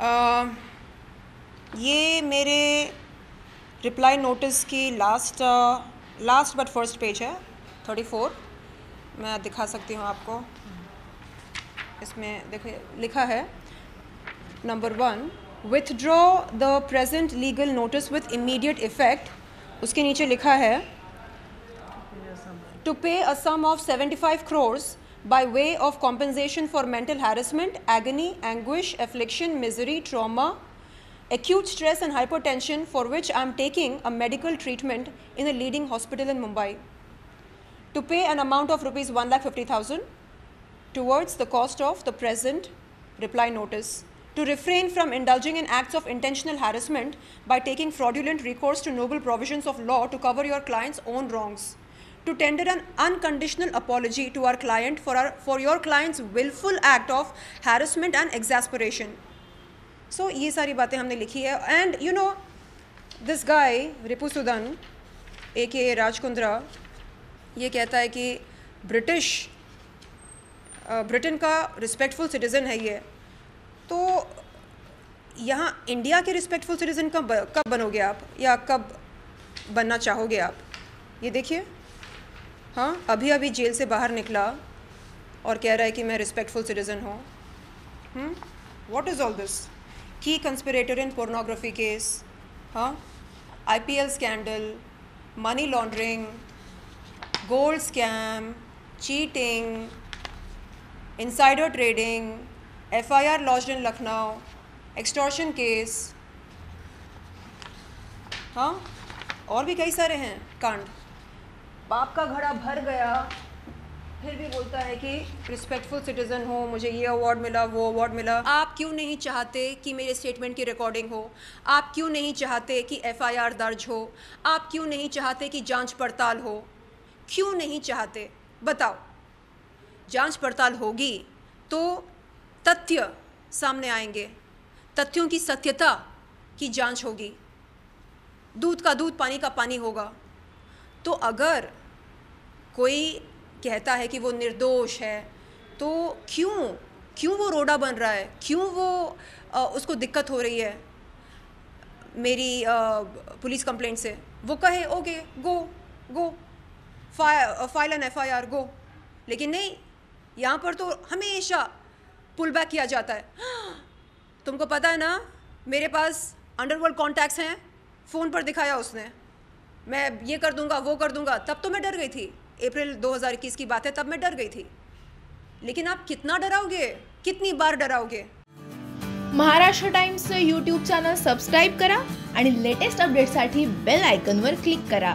अ, ये मेरे reply notice की last last but first page है थर्टी फोर मैं दिखा सकती हूँ आपको। इसमें देखिए लिखा है number one withdraw the present legal notice with immediate effect उसके नीचे लिखा है to pay a sum of 75 crores by way of compensation for mental harassment, agony, anguish, affliction, misery, trauma, acute stress and hypertension for which I am taking a medical treatment in a leading hospital in Mumbai. To pay an amount of rupees 1,50,000 towards the cost of the present reply notice. To refrain from indulging in acts of intentional harassment by taking fraudulent recourse to noble provisions of law to cover your client's own wrongs. To tender an unconditional apology to our client for, our, for your client's willful act of harassment and exasperation. So सारी बातें हमने लिखी है। And you know this guy Ripu Sudan A K Raj Kundra ये कहता है कि British Britain का रिस्पेक्टफुल सिटीज़न है ये। तो यहाँ इंडिया के रिस्पेक्टफुल सिटीज़न कब कब बनोगे आप? या कब बनना चाहोगे आप? ये देखिए। हाँ अभी अभी जेल से बाहर निकला और कह रहा है कि मैं रिस्पेक्टफुल सिटीज़न हूँ। वॉट इज़ ऑल दिस की कंस्पिरेटर इन पोर्नोग्राफी केस हाँ IPL scandal money laundering gold scam cheating insider trading, FIR lodge in Lucknow extortion case हाँ और भी कई सारे हैं कांड। बाप का घड़ा भर गया। फिर भी बोलता है कि रिस्पेक्टफुल सिटीज़न हो, मुझे ये अवार्ड मिला, वो अवार्ड मिला। आप क्यों नहीं चाहते कि मेरे स्टेटमेंट की रिकॉर्डिंग हो? आप क्यों नहीं चाहते कि एफआईआर दर्ज हो? आप क्यों नहीं चाहते कि जाँच पड़ताल हो? क्यों नहीं चाहते? बताओ। जाँच पड़ताल होगी तो तथ्य सामने आएँगे। तथ्यों की सत्यता की जाँच होगी। दूध का दूध, पानी का पानी होगा। तो अगर कोई कहता है कि वो निर्दोष है तो क्यों? क्यों वो रोड़ा बन रहा है? क्यों वो आ, उसको दिक्कत हो रही है? मेरी पुलिस कंप्लेंट से। वो कहे okay go go file an F I R go लेकिन नहीं यहाँ पर तो हमेशा पुल बैक किया जाता है। तुमको पता है ना मेरे पास अंडरवर्ल्ड कॉन्टैक्ट्स हैं फ़ोन पर दिखाया उसने। मैं ये कर दूँगा वो कर दूँगा तब तो मैं डर गई थी। अप्रैल 2021 की बात है तब मैं डर गई थी। लेकिन आप कितना डराओगे? कितनी बार डराओगे? महाराष्ट्र टाइम्सचं यूट्यूब चॅनल सबस्क्राईब करा आणि लेटेस्ट अपडेटसाठी बेल आयकनवर क्लिक करा.